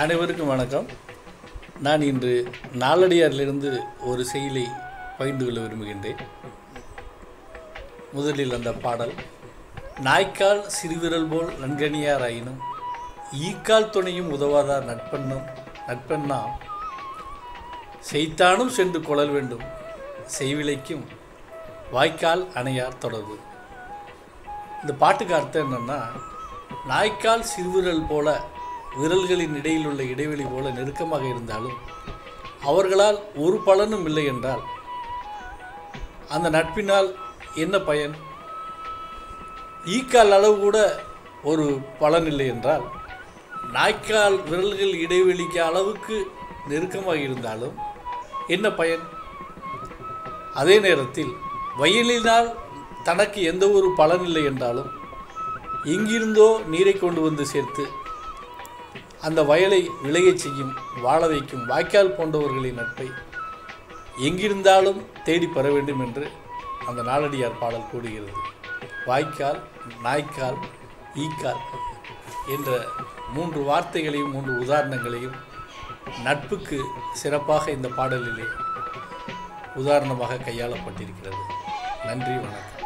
அனைவருக்கும் வணக்கம். நான் இன்று நாளடியாரிலிருந்து ஒரு செயலை பகிர்ந்து கொள்ள விரும்புகின்றேன். முதலில் அந்த பாடல். நாய்க்கால் சிறுவிரல் போல் நன்கணியாராயினும் ஈக்கால் துணையும் உதவாதார் நட்பெண்ணும் நட்பெண்ணாம் செய்தானும் சென்று கொழல் வேண்டும் செய்விலைக்கும் வாய்க்கால் அணையார் தொடர்பு. இந்த பாட்டுக்கு அர்த்தம் என்னென்னா நாய்க்கால் சிறுவிரல் போல விரல்களின் இடையில் உள்ள இடைவெளி போல நெருக்கமாக இருந்தாலும் அவர்களால் ஒரு பலனும் இல்லை என்றால் அந்த நட்பினால் என்ன பயன்? ஈக்கால் அளவு கூட ஒரு பலன் இல்லை என்றால் நாய்க்கால் விரல்கள் இடைவெளிக்கு அளவுக்கு நெருக்கமாக இருந்தாலும் என்ன பயன்? அதே நேரத்தில் வயலினால் தனக்கு எந்த ஒரு பலன் இல்லை என்றாலும் எங்கிருந்தோ நீரை கொண்டு வந்து சேர்த்து அந்த வயலை விளையச் செய்யும் வாழ வைக்கும் வாய்க்கால் போன்றவர்களின் நட்பை எங்கிருந்தாலும் தேடி பெற வேண்டும் என்று அந்த நாளடியார் பாடல் கூறுகிறது. வாய்க்கால் நாய்க்கால் ஈக்கால் என்ற மூன்று வார்த்தைகளையும் மூன்று உதாரணங்களையும் நட்புக்கு சிறப்பாக இந்த பாடலிலே உதாரணமாக கையாளப்பட்டிருக்கிறது. நன்றி வணக்கம்.